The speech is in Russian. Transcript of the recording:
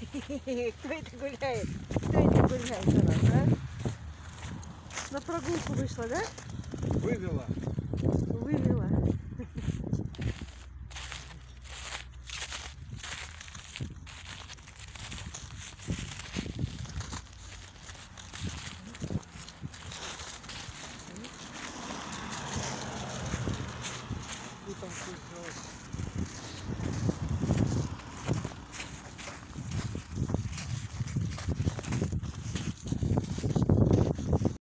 Кто это гуляет? Кто это гуляет у нас, а? На прогулку вышла, да? Вывела. Вывела. Ты там.